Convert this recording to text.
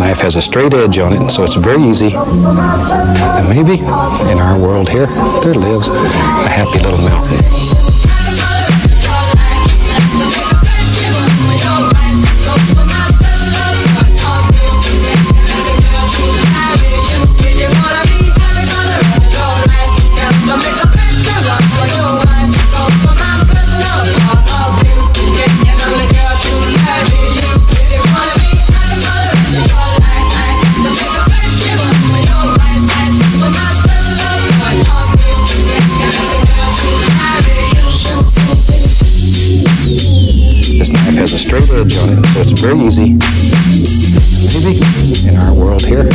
has a straight edge on it, so it's very easy. And maybe in our world here, there lives a happy little mountain. straight edge on it. It's very easy. Easy in our world here.